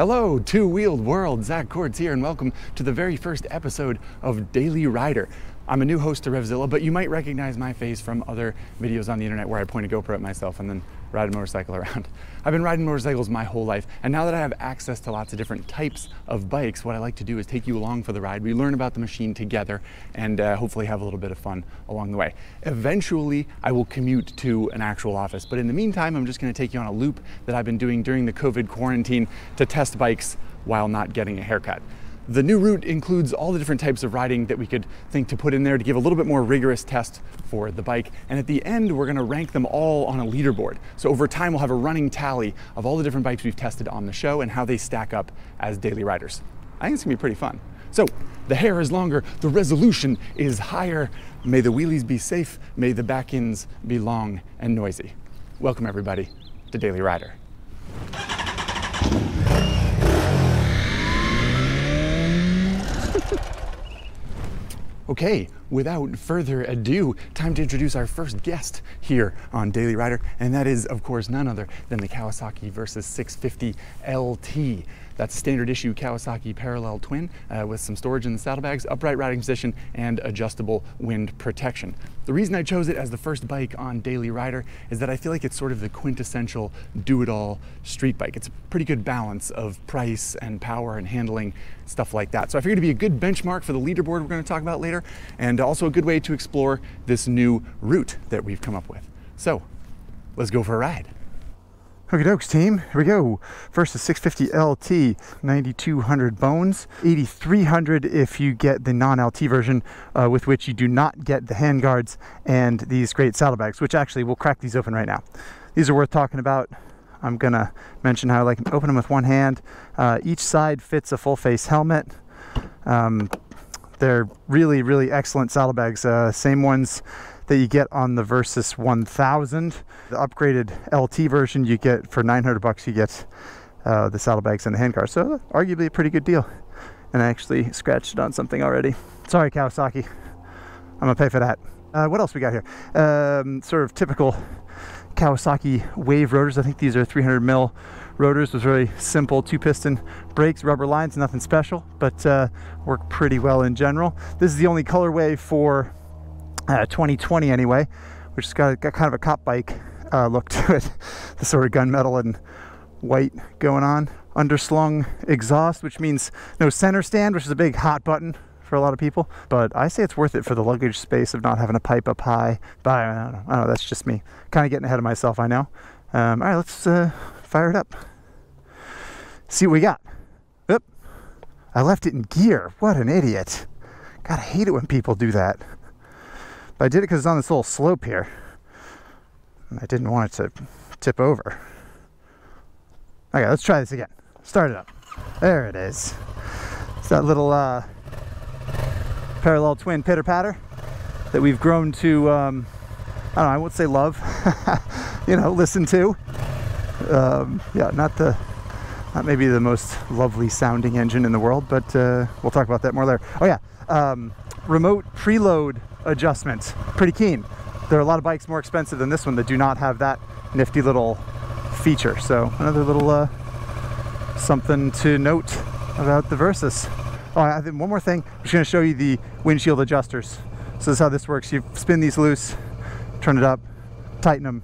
Hello, two wheeled world. Zack Courts here, and welcome to the very first episode of Daily Rider. I'm a new host to RevZilla, but you might recognize my face from other videos on the internet where I point a GoPro at myself and then ride a motorcycle around. I've been riding motorcycles my whole life, and now that I have access to lots of different types of bikes, what I like to do is take you along for the ride. We learn about the machine together and uh, hopefully have a little bit of fun along the way. Eventually, I will commute to an actual office, but in the meantime, I'm just gonna take you on a loop that I've been doing during the COVID quarantine to test bikes while not getting a haircut. The new route includes all the different types of riding that we could think to put in there to give a little bit more rigorous test for the bike. And at the end, we're gonna rank them all on a leaderboard. So over time, we'll have a running tally of all the different bikes we've tested on the show and how they stack up as daily riders. I think it's gonna be pretty fun. So the hair is longer, the resolution is higher. May the wheelies be safe, may the back ends be long and noisy. Welcome everybody to Daily Rider. Okay, without further ado, time to introduce our first guest here on Daily Rider, and that is, of course, none other than the Kawasaki Versys 650 LT. That's standard issue Kawasaki parallel twin uh, with some storage in the saddlebags, upright riding position, and adjustable wind protection. The reason I chose it as the first bike on Daily Rider is that I feel like it's sort of the quintessential do-it-all street bike. It's a pretty good balance of price and power and handling, stuff like that. So I figured it'd be a good benchmark for the leaderboard we're gonna talk about later, and also a good way to explore this new route that we've come up with. So let's go for a ride. Okie dokes team, here we go. First is 650 LT, 9200 bones, 8300 if you get the non-LT version, uh, with which you do not get the handguards and these great saddlebags, which actually we'll crack these open right now. These are worth talking about. I'm gonna mention how I like open them with one hand. Uh, each side fits a full face helmet. Um, they're really, really excellent saddlebags. Uh, same ones that you get on the Versys 1000. The upgraded LT version you get for 900 bucks, you get uh, the saddlebags and the handguard. So arguably a pretty good deal. And I actually scratched it on something already. Sorry, Kawasaki. I'm gonna pay for that. Uh, what else we got here? Um, sort of typical Kawasaki wave rotors. I think these are 300 mil rotors with very simple two piston brakes, rubber lines, nothing special, but uh, work pretty well in general. This is the only colorway for uh, 2020 anyway, which has got, got kind of a cop bike uh, look to it. the sort of gunmetal and white going on. Underslung exhaust, which means no center stand, which is a big hot button for a lot of people. But I say it's worth it for the luggage space of not having a pipe up high. But I don't know, I don't know that's just me. Kind of getting ahead of myself, I know. Um, all right, let's uh, fire it up. See what we got. Oop. I left it in gear. What an idiot. God, I hate it when people do that. But I did it because it's on this little slope here. And I didn't want it to tip over. Okay, let's try this again. Start it up. There it is. It's that little uh, parallel twin pitter patter that we've grown to, um, I don't know, I won't say love, you know, listen to. Um, yeah, not the, not maybe the most lovely sounding engine in the world, but uh, we'll talk about that more later. Oh yeah, um, remote preload adjustment. Pretty keen. There are a lot of bikes more expensive than this one that do not have that nifty little feature. So another little uh, something to note about the Versys. Oh, I think one more thing. I'm just going to show you the windshield adjusters. So this is how this works. You spin these loose, turn it up, tighten them.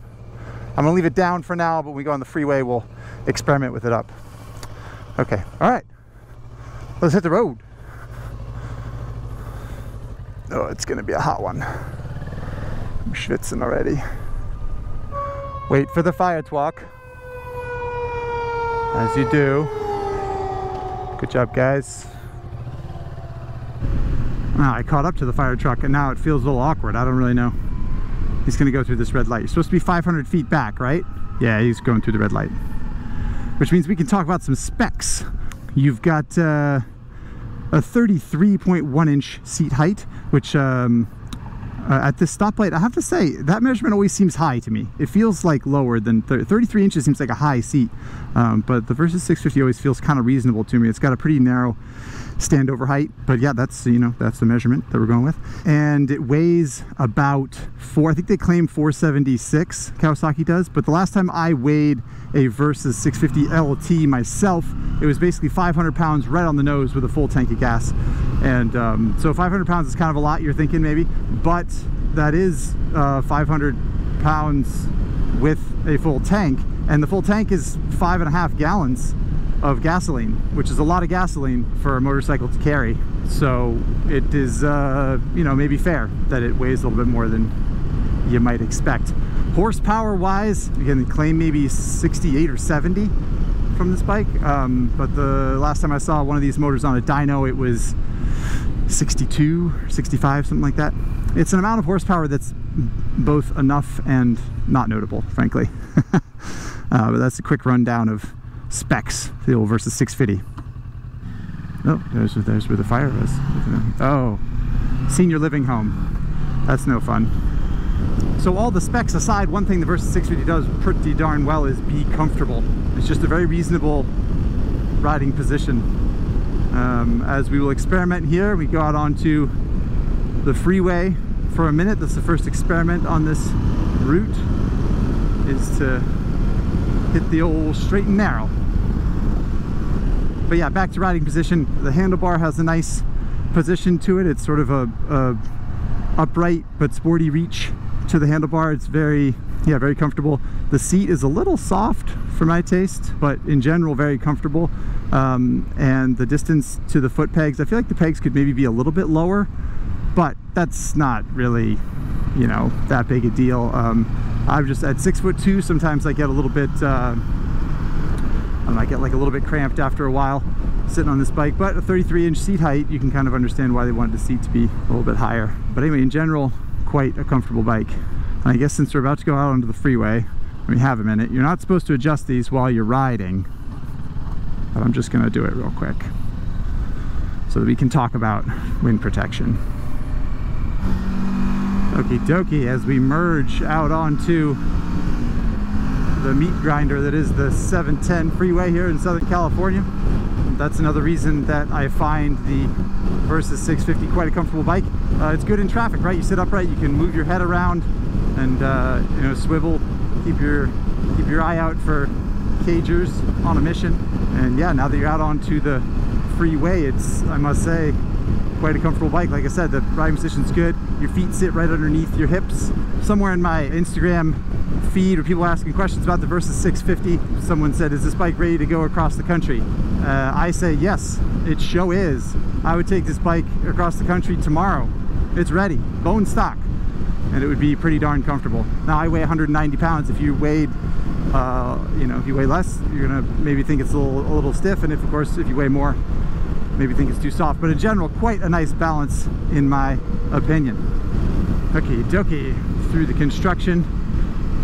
I'm going to leave it down for now, but when we go on the freeway, we'll experiment with it up. Okay, all right. Let's hit the road. Oh, it's gonna be a hot one. I'm schwitzing already. Wait for the fire talk. As you do. Good job, guys. I caught up to the fire truck and now it feels a little awkward. I don't really know. He's gonna go through this red light. You're supposed to be 500 feet back, right? Yeah, he's going through the red light. Which means we can talk about some specs. You've got uh, a 33.1 inch seat height, which um, uh, at this stoplight, I have to say, that measurement always seems high to me. It feels like lower than 33 inches seems like a high seat, um, but the Versys 650 always feels kind of reasonable to me. It's got a pretty narrow standover height, but yeah, that's, you know, that's the measurement that we're going with. And it weighs about four, I think they claim 476, Kawasaki does, but the last time I weighed a Versys 650 LT myself, it was basically 500 pounds right on the nose with a full tank of gas. And um, so 500 pounds is kind of a lot, you're thinking maybe, but that is uh, 500 pounds with a full tank. And the full tank is five and a half gallons of gasoline, which is a lot of gasoline for a motorcycle to carry. So it is, uh, you know, maybe fair that it weighs a little bit more than you might expect. Horsepower wise, you can claim maybe 68 or 70 from this bike. Um, but the last time I saw one of these motors on a dyno, it was 62, 65, something like that. It's an amount of horsepower that's both enough and not notable, frankly. uh, but that's a quick rundown of specs, the old Versys 650. Oh, there's, there's where the fire was. Oh, senior living home. That's no fun. So all the specs aside, one thing the Versys 650 does pretty darn well is be comfortable. It's just a very reasonable riding position. Um, as we will experiment here, we go out onto the freeway for a minute. That's the first experiment on this route, is to hit the old straight and narrow. But yeah, back to riding position. The handlebar has a nice position to it. It's sort of a, a upright but sporty reach to the handlebar. It's very, yeah, very comfortable. The seat is a little soft for my taste, but in general, very comfortable. Um, and the distance to the foot pegs, I feel like the pegs could maybe be a little bit lower, but that's not really, you know, that big a deal. Um, I'm just at six foot two. Sometimes I get a little bit, uh, I, I get like a little bit cramped after a while sitting on this bike, but a 33 inch seat height, you can kind of understand why they wanted the seat to be a little bit higher. But anyway, in general, quite a comfortable bike. And I guess since we're about to go out onto the freeway, we have a minute, you're not supposed to adjust these while you're riding, but I'm just gonna do it real quick so that we can talk about wind protection. Okie dokie, as we merge out onto the meat grinder that is the 710 freeway here in Southern California. That's another reason that I find the Versys 650 quite a comfortable bike. Uh, it's good in traffic, right? You sit upright, you can move your head around and uh, you know swivel, keep your keep your eye out for cagers on a mission. And yeah, now that you're out onto the freeway, it's I must say quite a comfortable bike. Like I said, the riding position's good. Your feet sit right underneath your hips. Somewhere in my Instagram feed or people asking questions about the Versys 650, someone said, is this bike ready to go across the country? Uh, I say, yes, it show is. I would take this bike across the country tomorrow. It's ready, bone stock, and it would be pretty darn comfortable. Now I weigh 190 pounds. If you weighed uh, you know, if you weigh less, you're gonna maybe think it's a little, a little stiff, and if of course, if you weigh more, maybe think it's too soft, but in general, quite a nice balance in my opinion. Okay, dokie, through the construction,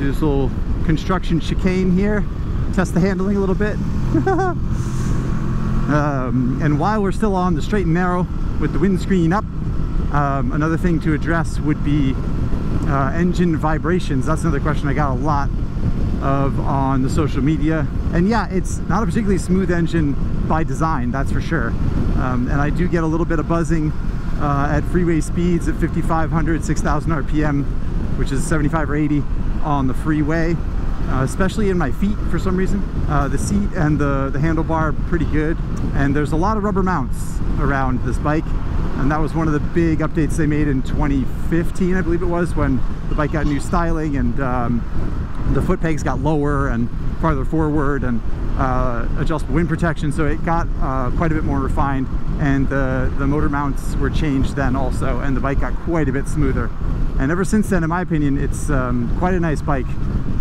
do this little construction chicane here, test the handling a little bit. um, and while we're still on the straight and narrow with the windscreen up, um, another thing to address would be uh, engine vibrations. That's another question I got a lot of on the social media. And yeah, it's not a particularly smooth engine by design, that's for sure. Um, and I do get a little bit of buzzing uh, at freeway speeds at 5,500, 6,000 RPM, which is 75 or 80 on the freeway. Uh, especially in my feet for some reason. Uh, the seat and the, the handlebar pretty good. And there's a lot of rubber mounts around this bike. And that was one of the big updates they made in 2015, I believe it was, when the bike got new styling and um, the foot pegs got lower and farther forward and uh, adjustable wind protection. So it got uh, quite a bit more refined and the, the motor mounts were changed then also and the bike got quite a bit smoother. And ever since then, in my opinion, it's um, quite a nice bike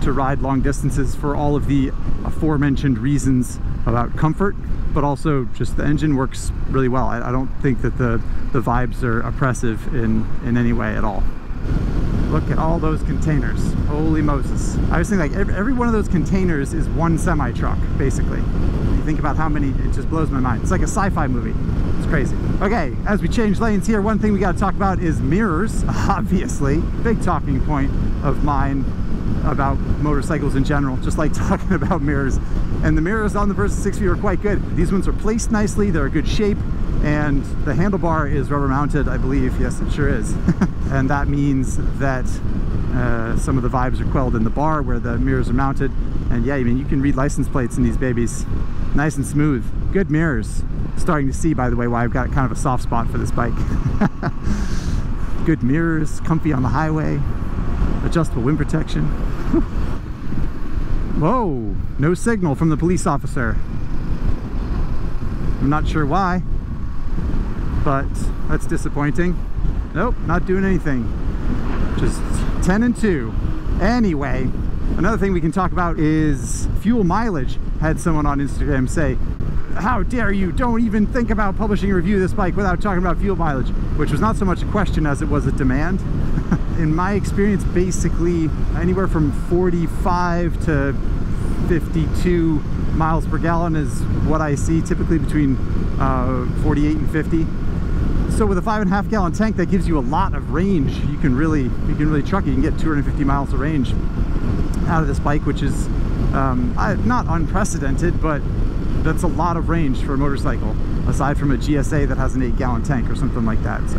to ride long distances for all of the aforementioned reasons about comfort, but also just the engine works really well. I, I don't think that the, the vibes are oppressive in, in any way at all. Look at all those containers. Holy Moses. I was thinking like every, every one of those containers is one semi-truck, basically. You think about how many, it just blows my mind. It's like a sci-fi movie. Crazy. Okay, as we change lanes here, one thing we got to talk about is mirrors, obviously. Big talking point of mine about motorcycles in general, just like talking about mirrors. And the mirrors on the Versys 650 are quite good. These ones are placed nicely, they're a good shape, and the handlebar is rubber mounted, I believe. Yes, it sure is. and that means that uh, some of the vibes are quelled in the bar where the mirrors are mounted. And yeah, I mean, you can read license plates in these babies Nice and smooth. Good mirrors. Starting to see, by the way, why I've got kind of a soft spot for this bike. Good mirrors, comfy on the highway, adjustable wind protection. Whoa, no signal from the police officer. I'm not sure why, but that's disappointing. Nope, not doing anything. Just 10 and 2. Anyway, another thing we can talk about is fuel mileage. Had someone on Instagram say, how dare you, don't even think about publishing a review of this bike without talking about fuel mileage, which was not so much a question as it was a demand. In my experience, basically anywhere from 45 to 52 miles per gallon is what I see typically between uh, 48 and 50 so with a five and a half gallon tank that gives you a lot of range. You can really you can really truck it. You can get 250 miles of range out of this bike which is um, not unprecedented but that's a lot of range for a motorcycle aside from a GSA that has an eight gallon tank or something like that. So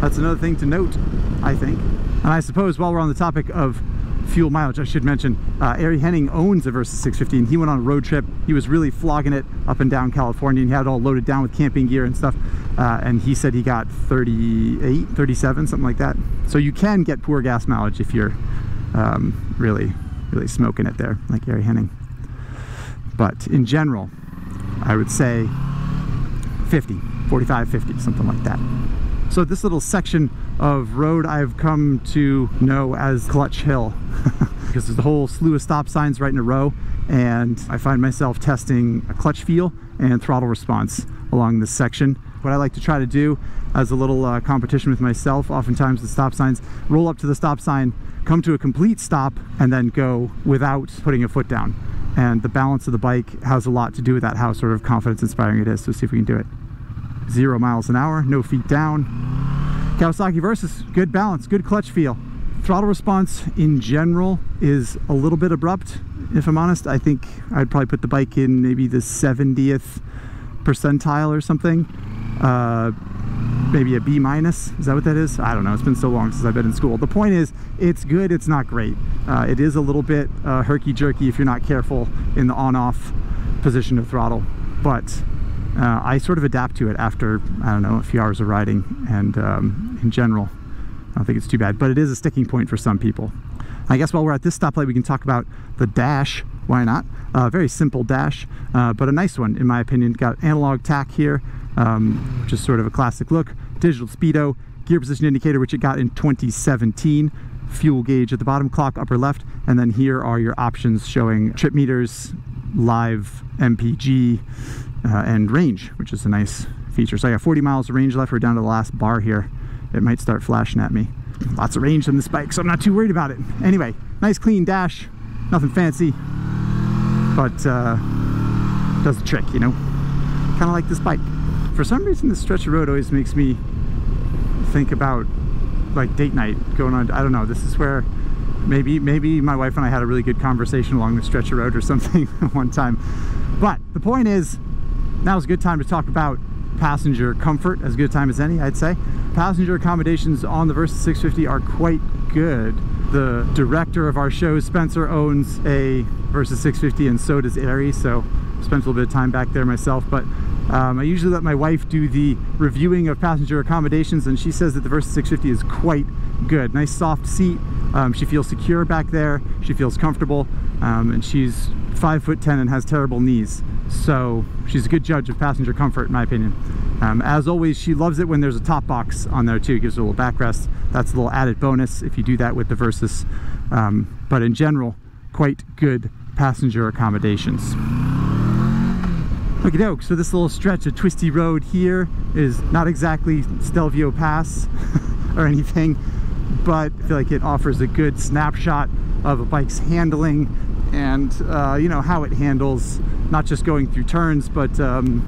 that's another thing to note I think. And I suppose while we're on the topic of fuel mileage I should mention uh, Ari Henning owns a 650 and he went on a road trip. He was really flogging it up and down California and he had it all loaded down with camping gear and stuff. Uh, and he said he got 38 37 something like that. So you can get poor gas mileage if you're um, really really smoking it there like Ari Henning. But in general I would say 50 45 50 something like that so this little section of road I've come to know as Clutch Hill because there's a whole slew of stop signs right in a row and I find myself testing a clutch feel and throttle response along this section. What I like to try to do as a little uh, competition with myself, oftentimes the stop signs, roll up to the stop sign, come to a complete stop, and then go without putting a foot down. And the balance of the bike has a lot to do with that, how sort of confidence inspiring it is. So see if we can do it. Zero miles an hour, no feet down. Kawasaki Versys, good balance, good clutch feel. Throttle response in general is a little bit abrupt. If I'm honest, I think I'd probably put the bike in maybe the 70th percentile or something. Uh, maybe a B minus. Is that what that is? I don't know. It's been so long since I've been in school. The point is, it's good. It's not great. Uh, it is a little bit uh, herky jerky if you're not careful in the on-off position of throttle. But uh, I sort of adapt to it after, I don't know, a few hours of riding. And um, in general, I don't think it's too bad. But it is a sticking point for some people. I guess while we're at this stoplight, we can talk about the dash. Why not? Uh, very simple dash, uh, but a nice one in my opinion. Got analog tach here, um, which is sort of a classic look. Digital speedo, gear position indicator, which it got in 2017. Fuel gauge at the bottom, clock upper left, and then here are your options showing trip meters, live MPG, uh, and range, which is a nice feature. So I got 40 miles of range left. We're down to the last bar here. It might start flashing at me. Lots of range on this bike, so I'm not too worried about it. Anyway, nice clean dash, nothing fancy, but uh, does the trick, you know? Kind of like this bike. For some reason, this stretch of road always makes me think about like date night going on. I don't know. This is where maybe maybe my wife and I had a really good conversation along the stretch of road or something one time. But the point is, now's a good time to talk about passenger comfort, as good a time as any, I'd say. Passenger accommodations on the Versys 650 are quite good. The director of our show, Spencer, owns a Versys 650 and so does Ari, so spent a little bit of time back there myself, but um, I usually let my wife do the reviewing of passenger accommodations and she says that the Versys 650 is quite good. Nice soft seat, um, she feels secure back there, she feels comfortable, um, and she's five foot 10 and has terrible knees. So she's a good judge of passenger comfort in my opinion. Um, as always, she loves it when there's a top box on there too. It gives her a little backrest. That's a little added bonus if you do that with the Versys. Um, but in general, quite good passenger accommodations. Okie doke, so this little stretch of twisty road here is not exactly Stelvio Pass or anything, but I feel like it offers a good snapshot of a bike's handling and uh, you know how it handles not just going through turns but um,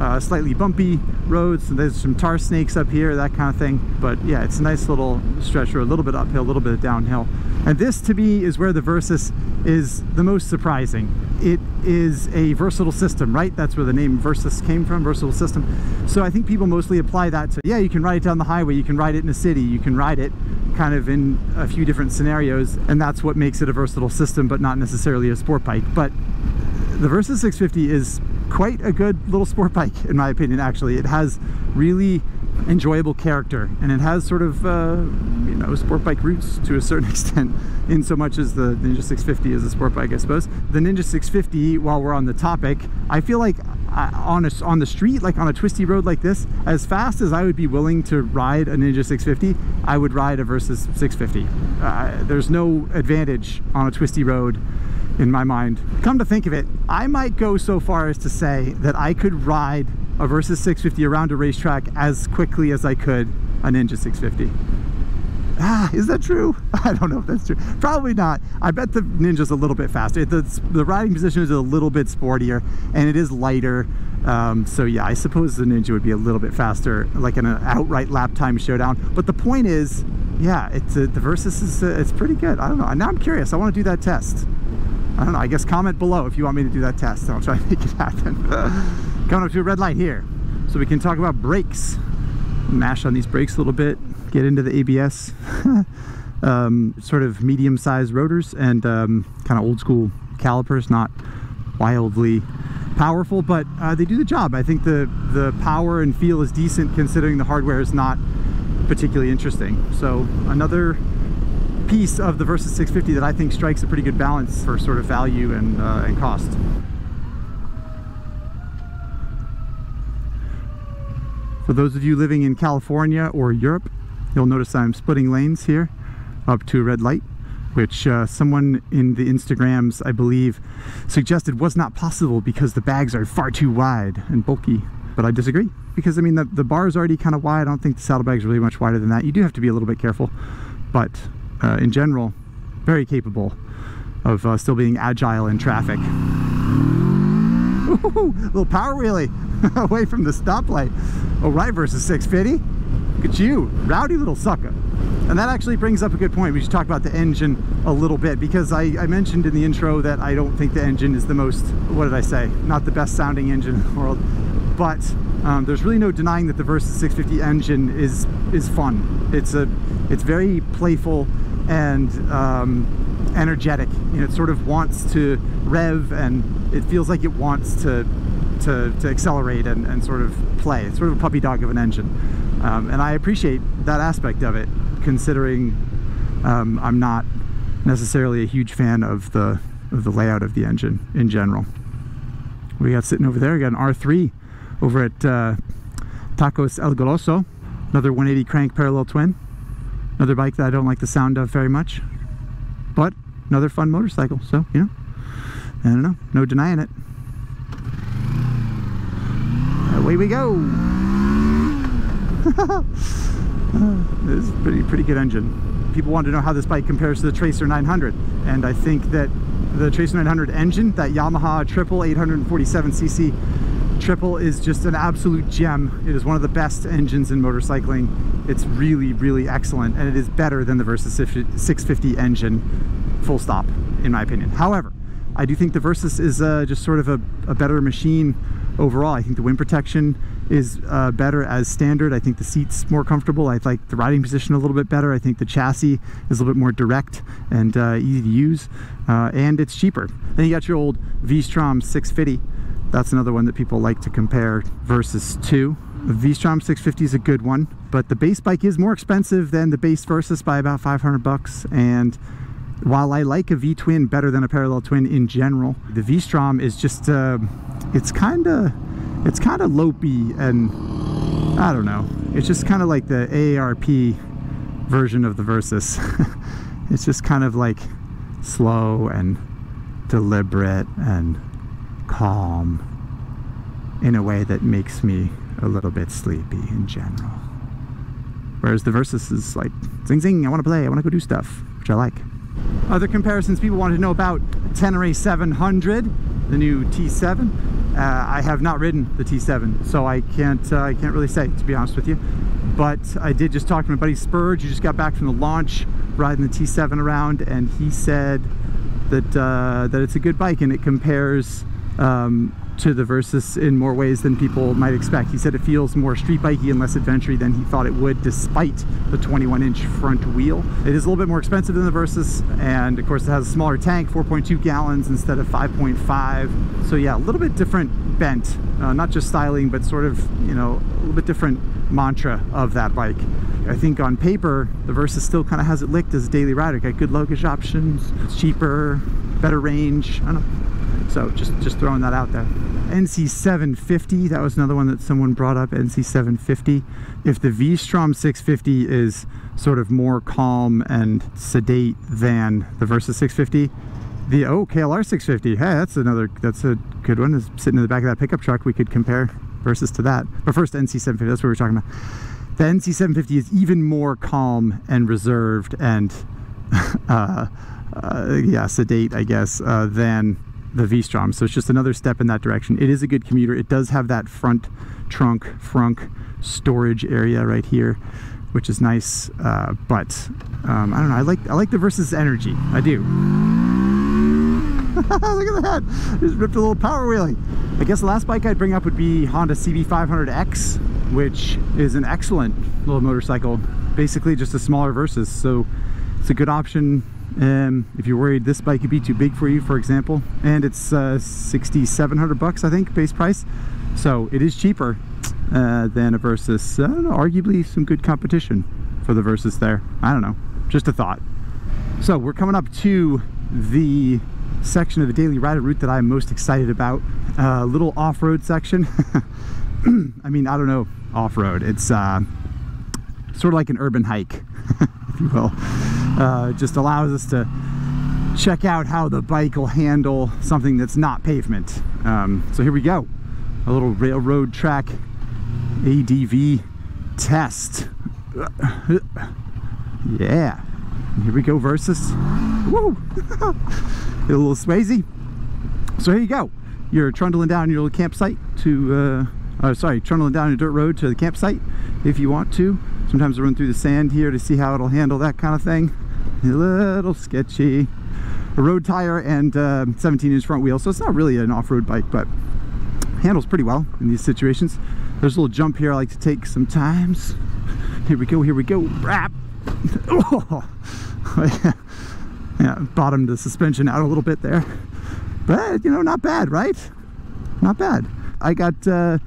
uh, slightly bumpy roads. And there's some tar snakes up here that kind of thing. But yeah it's a nice little stretch road a little bit uphill a little bit downhill. And this to me is where the Versys is the most surprising. It is a versatile system right? That's where the name Versys came from versatile system. So I think people mostly apply that to yeah you can ride it down the highway you can ride it in a city you can ride it kind of in a few different scenarios and that's what makes it a versatile system but not necessarily a sport bike. But the Versys 650 is quite a good little sport bike in my opinion actually. It has really enjoyable character and it has sort of uh, you know sport bike roots to a certain extent in so much as the Ninja 650 is a sport bike I suppose. The Ninja 650 while we're on the topic I feel like uh, on a, on the street like on a twisty road like this as fast as I would be willing to ride a Ninja 650 I would ride a Versys 650 uh, there's no advantage on a twisty road in my mind. Come to think of it, I might go so far as to say that I could ride a Versys 650 around a racetrack as quickly as I could a Ninja 650. Ah, is that true? I don't know if that's true. Probably not. I bet the Ninja's a little bit faster. The, the riding position is a little bit sportier and it is lighter. Um, so yeah, I suppose the Ninja would be a little bit faster, like in an outright lap time showdown. But the point is, yeah, it's uh, the Versys is uh, it's pretty good. I don't know. Now I'm curious. I want to do that test. I don't know, I guess comment below if you want me to do that test and I'll try to make it happen. Coming up to a red light here. So we can talk about brakes. Mash on these brakes a little bit, get into the ABS. um, sort of medium-sized rotors and um, kind of old school calipers, not wildly powerful, but uh, they do the job. I think the, the power and feel is decent considering the hardware is not particularly interesting. So another piece of the Versys 650 that I think strikes a pretty good balance for sort of value and, uh, and cost. For those of you living in California or Europe, you'll notice I'm splitting lanes here up to a red light, which uh, someone in the Instagrams, I believe, suggested was not possible because the bags are far too wide and bulky. But I disagree because I mean the, the bar is already kind of wide. I don't think the saddlebag is really much wider than that. You do have to be a little bit careful, but uh, in general, very capable of uh, still being agile in traffic. Ooh, little power wheelie away from the stoplight. Oh, right Versys 650. Look at you, rowdy little sucker. And that actually brings up a good point. We should talk about the engine a little bit because I, I, mentioned in the intro that I don't think the engine is the most, what did I say? Not the best sounding engine in the world. But um, there's really no denying that the Versys 650 engine is is fun. It's a it's very playful and um, energetic. You know, it sort of wants to rev and it feels like it wants to to, to accelerate and, and sort of play. It's sort of a puppy dog of an engine. Um, and I appreciate that aspect of it, considering um, I'm not necessarily a huge fan of the of the layout of the engine in general. We got sitting over there, we got an R3 over at uh, Tacos El Goloso, another 180 crank parallel twin. Another bike that I don't like the sound of very much. But another fun motorcycle, so, you know, I don't know, no denying it. Away we go! this is pretty, pretty good engine. People want to know how this bike compares to the Tracer 900, and I think that the Tracer 900 engine, that Yamaha triple 847cc triple is just an absolute gem. It is one of the best engines in motorcycling. It's really, really excellent, and it is better than the Versys 650 engine, full stop, in my opinion. However, I do think the Versys is uh, just sort of a, a, better machine overall. I think the wind protection is uh, better as standard. I think the seat's more comfortable. I like the riding position a little bit better. I think the chassis is a little bit more direct and uh, easy to use, uh, and it's cheaper. Then you got your old V-Strom 650 that's another one that people like to compare versus 2. The V-Strom 650 is a good one, but the base bike is more expensive than the base Versys by about 500 bucks. And while I like a V-twin better than a parallel twin in general, the V-Strom is just, uh, it's kind of, it's kind of lopey and I don't know. It's just kind of like the AARP version of the Versys. it's just kind of like slow and deliberate and calm in a way that makes me a little bit sleepy in general. Whereas the Versys is like, zing zing, I want to play, I want to go do stuff, which I like. Other comparisons people wanted to know about Tenere 700, the new T7. Uh, I have not ridden the T7, so I can't uh, I can't really say, to be honest with you. But I did just talk to my buddy Spurge, who just got back from the launch, riding the T7 around, and he said that uh, that it's a good bike and it compares um, to the Versys in more ways than people might expect. He said it feels more street bikey and less adventure than he thought it would despite the 21 inch front wheel. It is a little bit more expensive than the Versys and of course it has a smaller tank, 4.2 gallons instead of 5.5. So yeah, a little bit different bent, uh, not just styling but sort of, you know, a little bit different mantra of that bike. I think on paper, the Versys still kind of has it licked as a daily rider. Got good luggage options, it's cheaper, better range. I don't know. So just, just throwing that out there. NC750, that was another one that someone brought up, NC750. If the V-Strom 650 is sort of more calm and sedate than the Versys 650, the oh KLR 650, hey, that's another, that's a good one. It's sitting in the back of that pickup truck. We could compare versus to that. But first, NC750, that's what we're talking about. The NC750 is even more calm and reserved and, uh, uh, yeah, sedate, I guess, uh, than the V-Strom. So it's just another step in that direction. It is a good commuter. It does have that front trunk, frunk storage area right here, which is nice. Uh, but um, I don't know. I like I like the Versys energy. I do. Look at that! Just ripped a little power wheelie. I guess the last bike I'd bring up would be Honda CB500X, which is an excellent little motorcycle. Basically just a smaller Versys, so it's a good option um, if you're worried this bike could be too big for you, for example. And it's uh, 6,700 bucks, I think, base price. So it is cheaper uh, than a don't know, arguably some good competition for the Versys there. I don't know, just a thought. So we're coming up to the section of the daily rider route that I'm most excited about. A uh, little off-road section. I mean, I don't know, off-road. It's uh, sort of like an urban hike, if you will. Uh, just allows us to check out how the bike will handle something that's not pavement. Um, so here we go. A little railroad track ADV test. yeah. Here we go, Versys. Woo! a little Swayze. So here you go. You're trundling down your little campsite to, uh, uh, sorry, trundling down a dirt road to the campsite if you want to. Sometimes I run through the sand here to see how it'll handle that kind of thing. A little sketchy. A road tire and uh, 17 inch front wheel. So it's not really an off-road bike, but handles pretty well in these situations. There's a little jump here I like to take sometimes. Here we go, here we go. Rap. Oh. yeah, bottomed the suspension out a little bit there. But, you know, not bad, right? Not bad. I got, uh,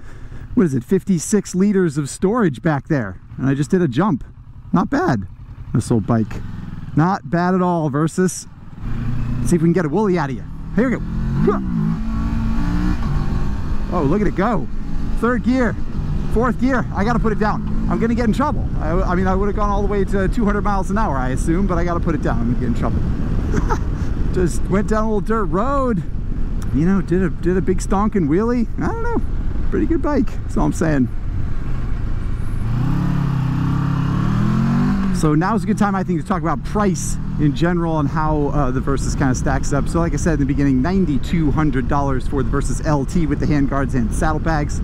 what is it, 56 liters of storage back there. And I just did a jump. Not bad, this old bike. Not bad at all, Versys, Let's see if we can get a woolly out of you. Here we go. Oh, look at it go. Third gear, fourth gear. I got to put it down. I'm to get in trouble. I, I mean, I would have gone all the way to 200 miles an hour, I assume, but I got to put it down. I'm to get in trouble. Just went down a little dirt road. You know, did a, did a big stonking wheelie. I don't know. Pretty good bike. That's all I'm saying. So now is a good time, I think, to talk about price in general and how uh, the Versys kind of stacks up. So like I said in the beginning, $9,200 for the Versys LT with the handguards and saddlebags.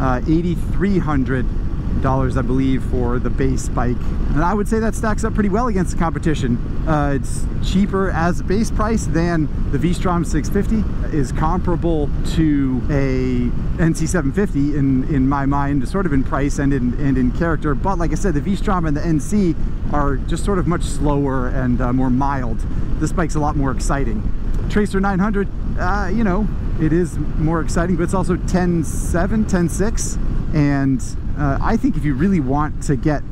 Uh, 8300 dollars I believe for the base bike. And I would say that stacks up pretty well against the competition. Uh, it's cheaper as a base price than the V-Strom 650 is comparable to a NC750 in in my mind sort of in price and in and in character. But like I said the V-Strom and the NC are just sort of much slower and uh, more mild. This bike's a lot more exciting. Tracer 900 uh, you know it is more exciting but it's also 10.7 10.6 and uh, I think if you really want to get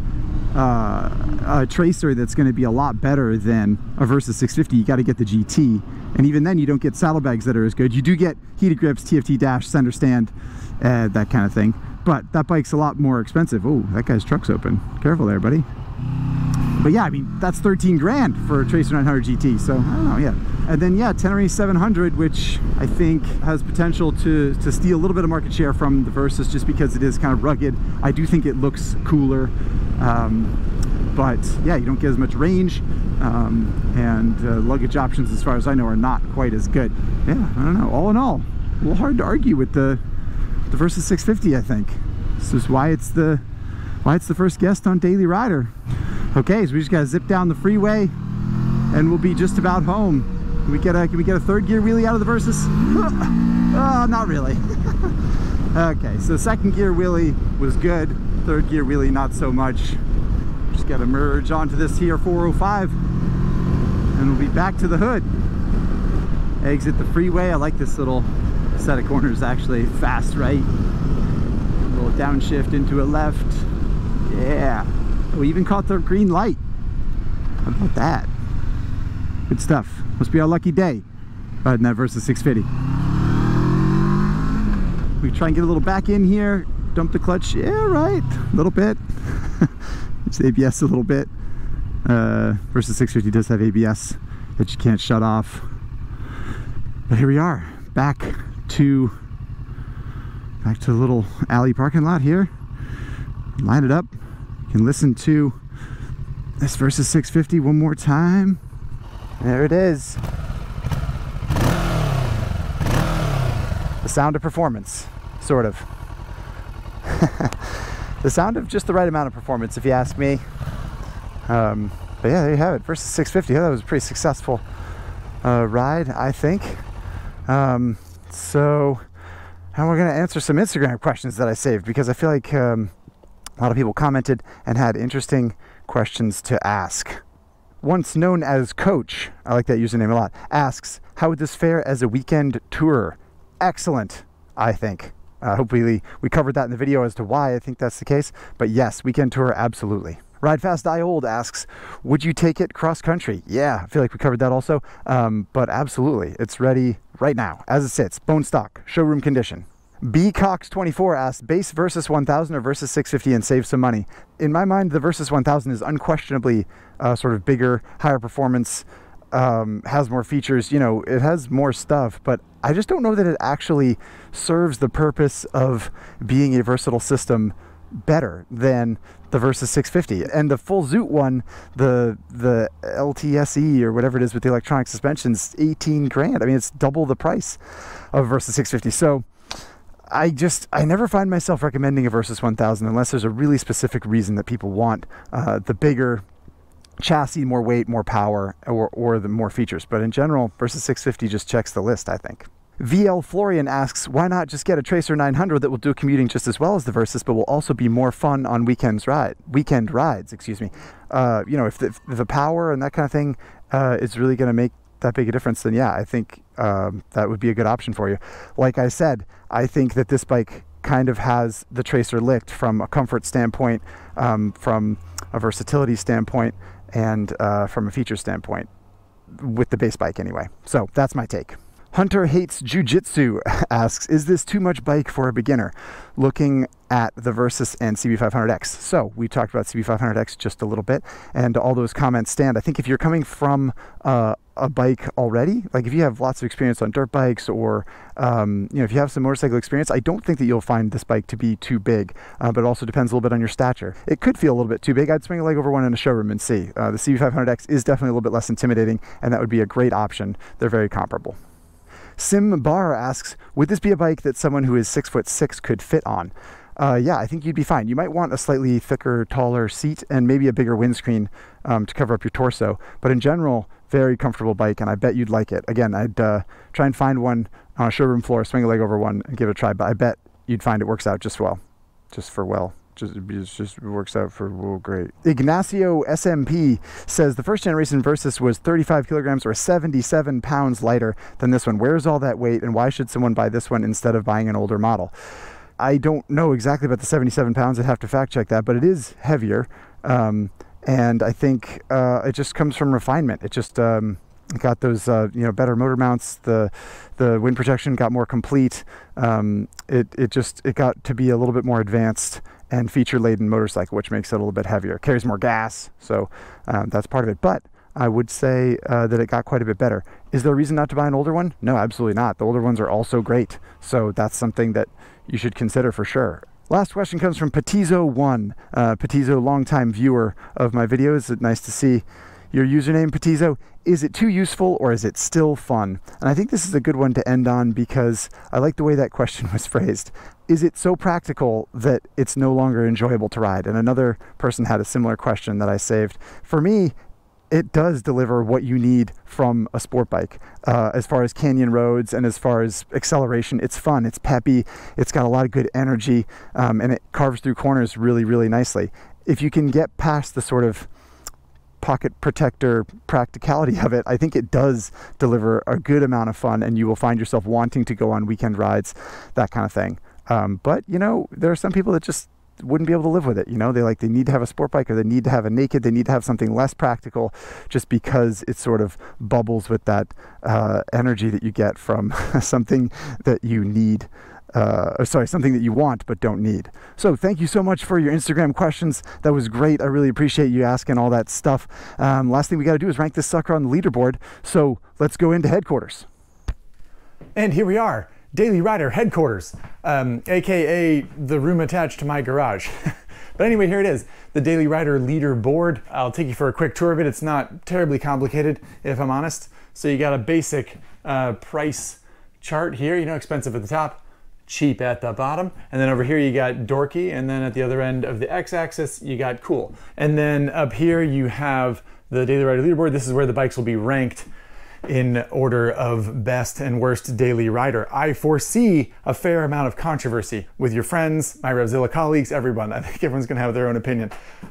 uh, a tracer that's going to be a lot better than a Versys 650, you got to get the GT. And even then, you don't get saddlebags that are as good. You do get heated grips, TFT dash, center stand, uh, that kind of thing. But that bike's a lot more expensive. Oh, that guy's truck's open. Careful there, buddy. But yeah, I mean, that's 13 grand for a Tracer 900 GT. So I don't know, yeah. And then yeah, Tenere 700, which I think has potential to, to steal a little bit of market share from the Versys just because it is kind of rugged. I do think it looks cooler. Um, but yeah, you don't get as much range um, and uh, luggage options as far as I know are not quite as good. Yeah, I don't know. All in all, a little hard to argue with the, the Versys 650, I think. This is why it's the why it's the first guest on Daily Rider. Okay, so we just gotta zip down the freeway and we'll be just about home. Can we get a can we get a third gear wheelie out of the Versys? oh, uh, not really. okay, so second gear wheelie was good. Third gear wheelie not so much. Just got to merge onto this here 405 and we'll be back to the hood. Exit the freeway. I like this little set of corners actually. Fast right. A little downshift into a left. Yeah. We even caught the green light. How about that? Good stuff. Must be our lucky day riding that Versys 650. We try and get a little back in here, dump the clutch. Yeah, right. A little bit. it's ABS a little bit. Uh, Versys 650 does have ABS that you can't shut off. But here we are, back to back to the little alley parking lot here. Line it up. Can listen to this Versys 650 one more time. There it is. The sound of performance, sort of. the sound of just the right amount of performance, if you ask me. Um, but yeah, there you have it. Versys 650. Yeah, that was a pretty successful uh, ride, I think. Um, so, and we're going to answer some Instagram questions that I saved because I feel like um, a lot of people commented and had interesting questions to ask. Once known as Coach, I like that username a lot, asks, How would this fare as a weekend tour? Excellent, I think. Uh, hopefully, we covered that in the video as to why I think that's the case. But yes, weekend tour, absolutely. Ride Fast Die Old asks, would you take it cross country? Yeah, I feel like we covered that also. Um, but absolutely, it's ready right now as it sits, bone stock, showroom condition. B Cox 24 asks, base Versys 1000 or Versys 650 and save some money. In my mind, the Versys 1000 is unquestionably uh, sort of bigger, higher performance, um, has more features. You know, it has more stuff, but I just don't know that it actually serves the purpose of being a versatile system better than the Versys 650 and the full Zoot one the the LTSE or whatever it is with the electronic suspensions 18 grand I mean it's double the price of Versys 650 so I just I never find myself recommending a Versys 1000 unless there's a really specific reason that people want uh, the bigger chassis more weight more power or, or the more features but in general Versys 650 just checks the list I think VL Florian asks, why not just get a Tracer 900 that will do commuting just as well as the Versys, but will also be more fun on weekends ride, weekend rides, excuse me. Uh, you know, if the, if the, power and that kind of thing uh, is really going to make that big a difference, then yeah, I think um, that would be a good option for you. Like I said, I think that this bike kind of has the Tracer licked from a comfort standpoint, um, from a versatility standpoint, and uh, from a feature standpoint, with the base bike anyway. So that's my take. Hunter Hates Jiu-Jitsu asks, is this too much bike for a beginner? Looking at the Versys and CB500X. So we talked about CB500X just a little bit and all those comments stand. I think if you're coming from uh, a bike already, like if you have lots of experience on dirt bikes or, um, you know, if you have some motorcycle experience, I don't think that you'll find this bike to be too big, uh, but it also depends a little bit on your stature. It could feel a little bit too big. I'd swing a leg over one in a showroom and see. Uh, the CB500X is definitely a little bit less intimidating and that would be a great option. They're very comparable. Sim Bar asks, would this be a bike that someone who is six foot six could fit on? Uh, yeah, I think you'd be fine. You might want a slightly thicker, taller seat and maybe a bigger windscreen um, to cover up your torso. But in general, very comfortable bike, and I bet you'd like it. Again, I'd uh, try and find one on a showroom floor, swing a leg over one, and give it a try. But I bet you'd find it works out just well, just for well just just works out for well, great. Ignacio SMP says the first generation Versys was 35 kilograms or 77 pounds lighter than this one. Where's all that weight, and why should someone buy this one instead of buying an older model? I don't know exactly about the 77 pounds. I'd have to fact check that, but it is heavier, um, and I think uh, it just comes from refinement. It just um, got those uh, you know better motor mounts. The the wind protection got more complete. Um, it it just it got to be a little bit more advanced and feature laden motorcycle, which makes it a little bit heavier. It carries more gas, so um, that's part of it. But I would say uh, that it got quite a bit better. Is there a reason not to buy an older one? No, absolutely not. The older ones are also great. So that's something that you should consider for sure. Last question comes from Petizo1. Uh, longtime viewer of my videos. Nice to see your username, Petizo. Is it too useful or is it still fun? And I think this is a good one to end on because I like the way that question was phrased is it so practical that it's no longer enjoyable to ride? And another person had a similar question that I saved. For me, it does deliver what you need from a sport bike uh, as far as canyon roads and as far as acceleration. It's fun, it's peppy, it's got a lot of good energy, um, and it carves through corners really, really nicely. If you can get past the sort of pocket protector practicality of it, I think it does deliver a good amount of fun, and you will find yourself wanting to go on weekend rides, that kind of thing. Um, but you know, there are some people that just wouldn't be able to live with it. You know, they like they need to have a sport bike or they need to have a naked. They need to have something less practical, just because it sort of bubbles with that uh, energy that you get from something that you need. Uh, sorry, something that you want but don't need. So thank you so much for your Instagram questions. That was great. I really appreciate you asking all that stuff. Um, last thing we got to do is rank this sucker on the leaderboard. So let's go into headquarters. And here we are. Daily Rider headquarters, um, aka the room attached to my garage. but anyway, here it is the Daily Rider leaderboard. I'll take you for a quick tour of it. It's not terribly complicated, if I'm honest. So you got a basic uh, price chart here, you know, expensive at the top, cheap at the bottom. And then over here you got dorky, and then at the other end of the x-axis you got cool. And then up here you have the Daily Rider leaderboard. This is where the bikes will be ranked in order of best and worst daily rider. I foresee a fair amount of controversy with your friends, my Revzilla colleagues, everyone. I think everyone's gonna have their own opinion.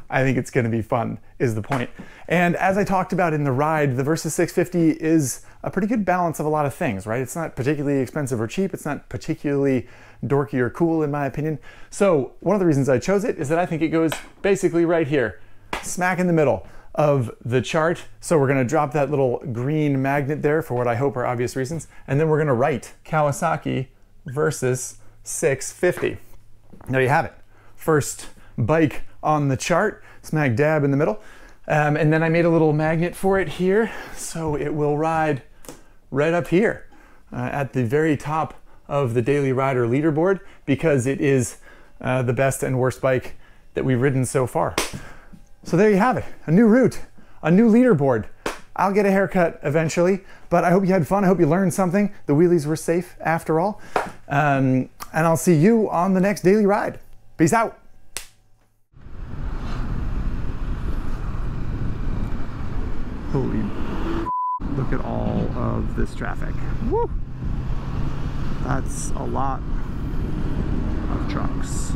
I think it's gonna be fun, is the point. And as I talked about in the ride, the Versys 650 is a pretty good balance of a lot of things, right? It's not particularly expensive or cheap. It's not particularly dorky or cool, in my opinion. So one of the reasons I chose it is that I think it goes basically right here, smack in the middle of the chart. So we're gonna drop that little green magnet there for what I hope are obvious reasons. And then we're gonna write Kawasaki Versys 650. There you have it. First bike on the chart, smack dab in the middle. Um, and then I made a little magnet for it here. So it will ride right up here uh, at the very top of the Daily Rider leaderboard because it is uh, the best and worst bike that we've ridden so far. So there you have it, a new route, a new leaderboard. I'll get a haircut eventually, but I hope you had fun. I hope you learned something. The wheelies were safe after all. Um, and I'll see you on the next daily ride. Peace out. Holy, look at all of this traffic. Woo! That's a lot of trucks.